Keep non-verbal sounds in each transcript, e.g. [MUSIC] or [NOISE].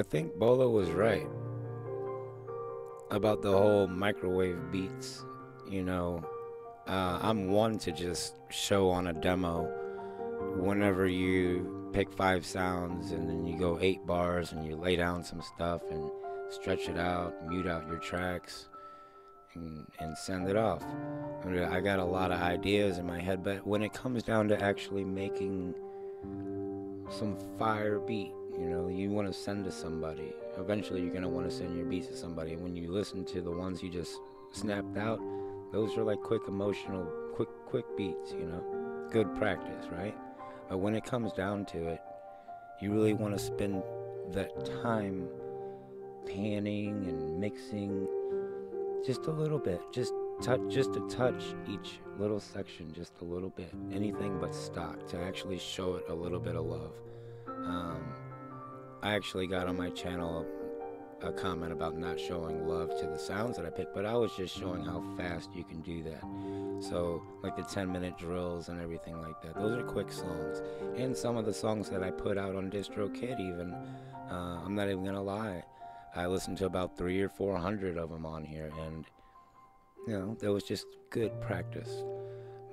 I think Bolo was right about the whole microwave beats. You know, uh, I'm one to just show on a demo whenever you pick five sounds and then you go eight bars and you lay down some stuff and stretch it out, mute out your tracks, and, and send it off. I, mean, I got a lot of ideas in my head, but when it comes down to actually making some fire beat, you know, you want to send to somebody. Eventually, you're going to want to send your beats to somebody. And when you listen to the ones you just snapped out, those are like quick emotional, quick, quick beats, you know? Good practice, right? But when it comes down to it, you really want to spend that time panning and mixing just a little bit, just touch, just to touch each little section just a little bit, anything but stock to actually show it a little bit of love. Um, I actually got on my channel a comment about not showing love to the sounds that I picked, but I was just showing how fast you can do that. So, like the 10 minute drills and everything like that, those are quick songs. And some of the songs that I put out on DistroKid, even, uh, I'm not even gonna lie, I listened to about three or four hundred of them on here, and you know, that was just good practice.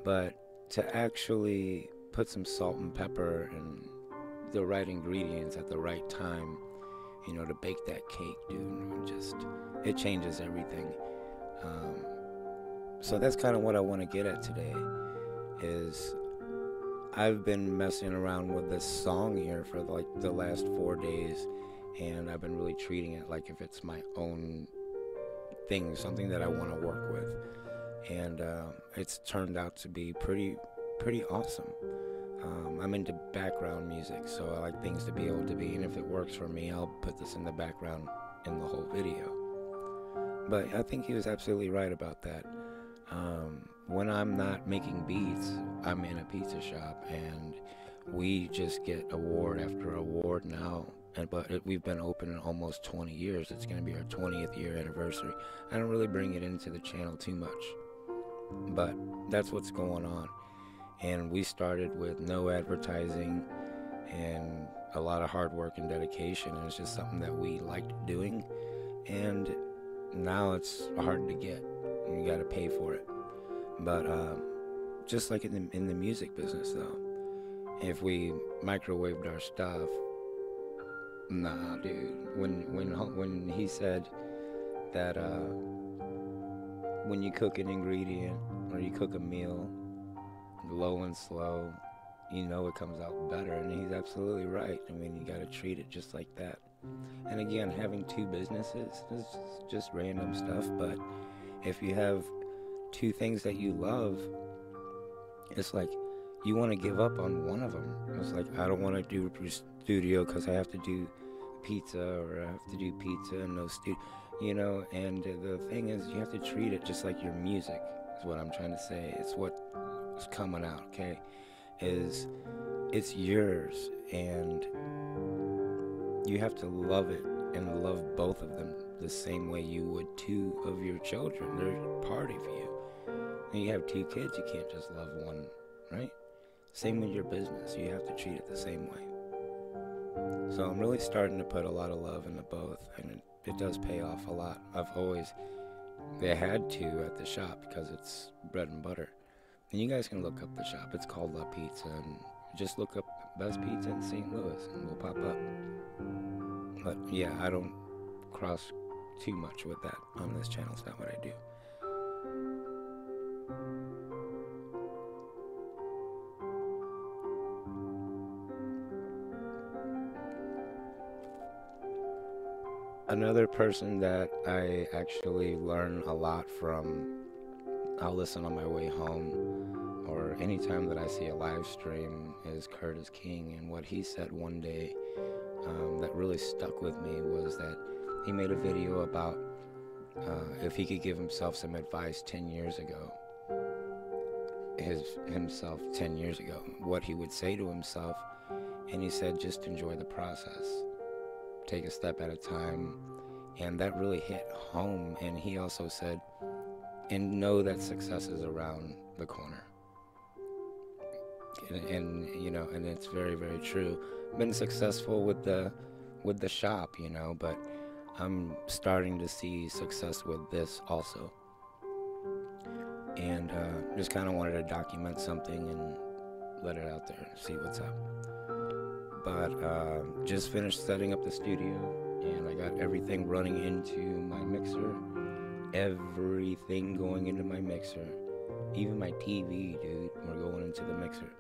But to actually put some salt and pepper and the right ingredients at the right time you know, to bake that cake, dude. Just it changes everything. Um, so that's kind of what I want to get at today. Is I've been messing around with this song here for like the last four days, and I've been really treating it like if it's my own thing, something that I want to work with, and um, it's turned out to be pretty, pretty awesome. Um, I'm into background music, so I like things to be able to be, and if it works for me, I'll put this in the background in the whole video. But I think he was absolutely right about that. Um, when I'm not making beats, I'm in a pizza shop, and we just get award after award now. And but it, we've been open in almost 20 years. It's going to be our 20th year anniversary. I don't really bring it into the channel too much, but that's what's going on and we started with no advertising and a lot of hard work and dedication and it's just something that we liked doing. And now it's hard to get you got to pay for it. But um, just like in the, in the music business though if we microwaved our stuff nah dude. When when when he said that uh, when you cook an ingredient or you cook a meal low and slow, you know it comes out better. And he's absolutely right. I mean, you got to treat it just like that. And again, having two businesses is just random stuff, but if you have two things that you love, it's like you want to give up on one of them. It's like I don't want to do studio because I have to do pizza or I have to do pizza and no studio, you know. And the thing is, you have to treat it just like your music. Is what I'm trying to say. It's what is coming out, okay, is it's yours and you have to love it and love both of them the same way you would two of your children. They're part of you. And you have two kids, you can't just love one, right? Same with your business. You have to treat it the same way. So I'm really starting to put a lot of love into both, and it, it does pay off a lot. I've always, they had to at the shop because it's bread and butter. And you guys can look up the shop. It's called La Pizza, and just look up best pizza in St. Louis, and we'll pop up. But yeah, I don't cross too much with that on this channel. It's not what I do. Another person that I actually learn a lot from I'll listen on my way home or anytime that I see a live stream is Curtiss King. And what he said one day um, that really stuck with me was that he made a video about uh, if he could give himself some advice 10 years ago, his himself 10 years ago, what he would say to himself. And he said, just enjoy the process, take a step at a time. And that really hit home. And he also said, and know that success is around the corner. And, and, you know, and it's very, very true. Been successful with the with the shop, you know, but I'm starting to see success with this also. And uh, just kind of wanted to document something and let it out there, see what's up. But uh, just finished setting up the studio, and I got everything running into my mixer, everything going into my mixer, even my TV, dude. We're going into the mixer,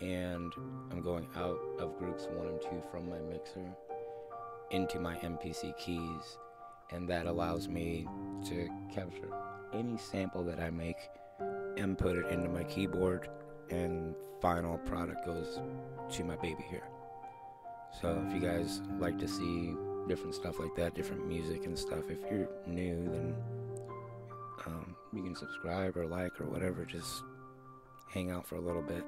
and I'm going out of groups one and two from my mixer into my MPC keys, and that allows me to capture any sample that I make and put it into my keyboard, and final product goes to my baby here. So if you guys like to see different stuff like that, different music and stuff, if you're new, then um, you can subscribe or like or whatever. Just hang out for a little bit.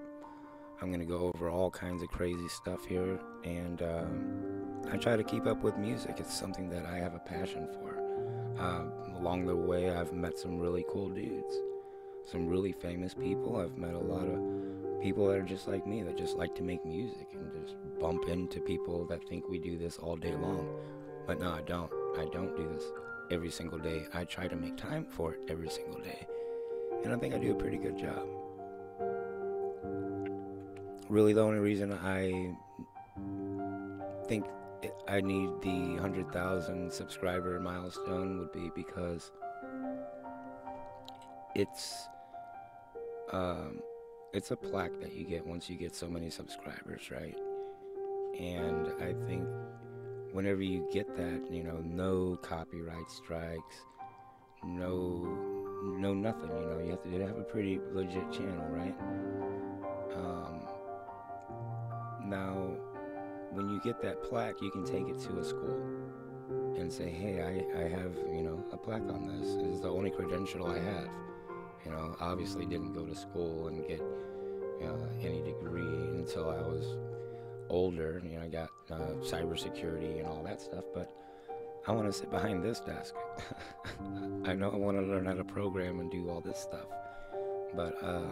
I'm gonna go over all kinds of crazy stuff here, and um, I try to keep up with music. It's something that I have a passion for. Uh, along the way, I've met some really cool dudes, some really famous people. I've met a lot of people that are just like me, that just like to make music, and just bump into people that think we do this all day long. But no, I don't. I don't do this every single day. I try to make time for it every single day, and I think I do a pretty good job really the only reason I think I need the 100,000 subscriber milestone would be because it's um, it's a plaque that you get once you get so many subscribers, right? And I think whenever you get that, you know, no copyright strikes, no no nothing, you know, you have to have a pretty legit channel, right? Um, now, when you get that plaque, you can take it to a school and say, hey, I, I have, you know, a plaque on this. This is the only credential I have. You know, obviously didn't go to school and get know, any degree until I was older. You know, I got uh, cybersecurity and all that stuff, but I want to sit behind this desk. [LAUGHS] I know I want to learn how to program and do all this stuff, but uh,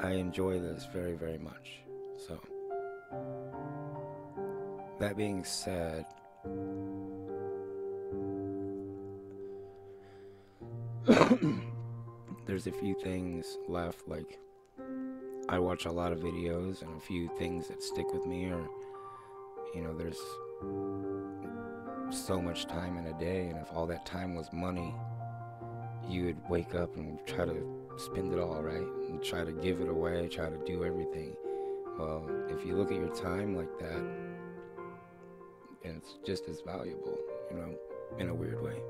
I enjoy this very, very much. So, that being said, there's a few things left. Like, I watch a lot of videos, and a few things that stick with me Or you know, there's so much time in a day, and if all that time was money, you would wake up and try to spend it all, right? And try to give it away, try to do everything. Well, if you look at your time like that, it's just as valuable, you know, in a weird way.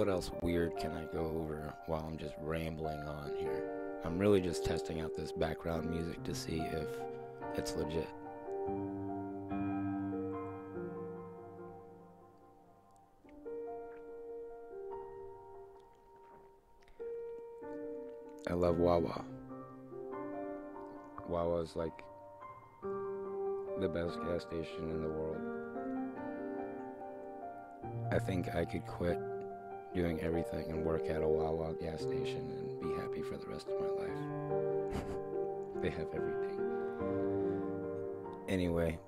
What else weird can I go over while I'm just rambling on here? I'm really just testing out this background music to see if it's legit. I love Wawa. Wawa is like the best gas station in the world. I think I could quit doing everything and work at a Wawa gas station and be happy for the rest of my life. [LAUGHS] they have everything. Anyway,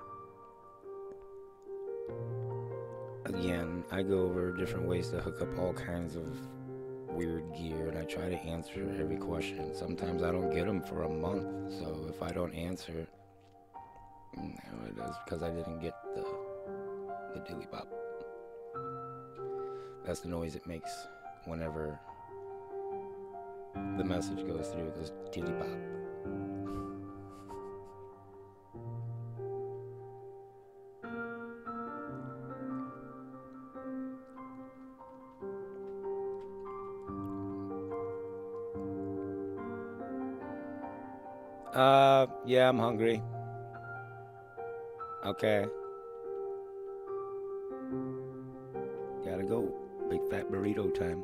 again, I go over different ways to hook up all kinds of weird gear and I try to answer every question. Sometimes I don't get them for a month, so if I don't answer, mm, you it is because I didn't get the the dilly bop. That's the noise it makes whenever the message goes through. It goes dilly bop. Uh, yeah, I'm hungry. Okay. Fat burrito time.